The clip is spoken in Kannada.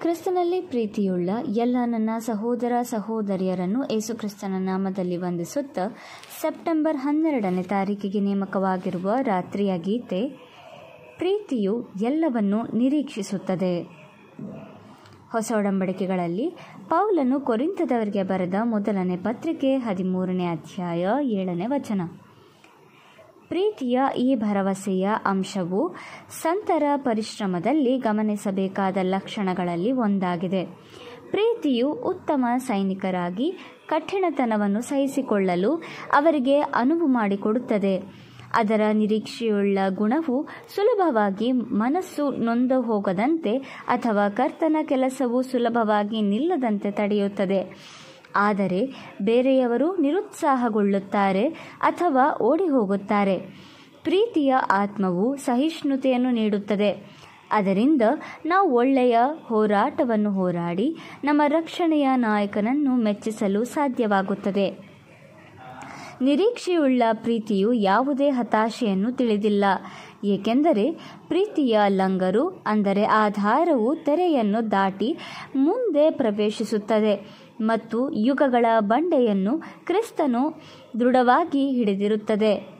ಕ್ರಿಸ್ತನಲ್ಲಿ ಪ್ರೀತಿಯುಳ್ಳ ಎಲ್ಲ ನನ್ನ ಸಹೋದರ ಸಹೋದರಿಯರನ್ನು ಏಸುಕ್ರಿಸ್ತನ ನಾಮದಲ್ಲಿ ವಂದಿಸುತ್ತಾ ಸೆಪ್ಟೆಂಬರ್ ಹನ್ನೆರಡನೇ ತಾರೀಕಿಗೆ ನೇಮಕವಾಗಿರುವ ರಾತ್ರಿಯ ಗೀತೆ, ಪ್ರೀತಿಯು ಎಲ್ಲವನ್ನು ನಿರೀಕ್ಷಿಸುತ್ತದೆ. ಹೊಸ ಒಡಂಬಡಿಕೆಗಳಲ್ಲಿ ಪೌಲನು ಕೊರಿಂತದವರಿಗೆ ಬರೆದ ಮೊದಲನೇ ಪತ್ರಿಕೆ, ಹದಿಮೂರನೇ ಅಧ್ಯಾಯ, ಏಳನೇ ವಚನ. ಪ್ರೀತಿಯ ಈ ಭರವಸೆಯ ಅಂಶವು ಸಂತರ ಪರಿಶ್ರಮದಲ್ಲಿ ಗಮನಿಸಬೇಕಾದ ಲಕ್ಷಣಗಳಲ್ಲಿ ಒಂದಾಗಿದೆ. ಪ್ರೀತಿಯು ಉತ್ತಮ ಸೈನಿಕರಾಗಿ ಕಠಿಣತನವನ್ನು ಸಹಿಸಿಕೊಳ್ಳಲು ಅವರಿಗೆ ಅನುವು ಮಾಡಿಕೊಡುತ್ತದೆ. ಅದರ ನಿರೀಕ್ಷೆಯುಳ್ಳ ಗುಣವು ಸುಲಭವಾಗಿ ಮನಸ್ಸು ನೊಂದು ಹೋಗದಂತೆ ಅಥವಾ ಕರ್ತನ ಕೆಲಸವು ಸುಲಭವಾಗಿ ನಿಲ್ಲದಂತೆ ತಡೆಯುತ್ತದೆ. ಆದರೆ ಬೇರೆಯವರು ನಿರುತ್ಸಾಹಗೊಳ್ಳುತ್ತಾರೆ ಅಥವಾ ಓಡಿ ಹೋಗುತ್ತಾರೆ ಪ್ರೀತಿಯ ಆತ್ಮವು ಸಹಿಷ್ಣುತೆಯನ್ನು ನೀಡುತ್ತದೆ. ಅದರಿಂದ ನಾವು ಒಳ್ಳೆಯ ಹೋರಾಟವನ್ನು ಹೋರಾಡಿ ನಮ್ಮ ರಕ್ಷಣೆಯ ನಾಯಕನನ್ನು ಮೆಚ್ಚಿಸಲು ಸಾಧ್ಯವಾಗುತ್ತದೆ. ನಿರೀಕ್ಷೆಯುಳ್ಳ ಪ್ರೀತಿಯು ಯಾವುದೇ ಹತಾಶೆಯನ್ನು ತಿಳಿದಿಲ್ಲ. ಏಕೆಂದರೆ ಪ್ರೀತಿಯ ಲಂಗರು, ಅಂದರೆ ಆಧಾರವು ತೆರೆಯನ್ನು ದಾಟಿ ಮುಂದೆ ಪ್ರವೇಶಿಸುತ್ತದೆ ಮತ್ತು ಯುಗಗಳ ಬಂಡೆಯನ್ನು ಕ್ರಿಸ್ತನು ದೃಢವಾಗಿ ಹಿಡಿದಿರುತ್ತದೆ.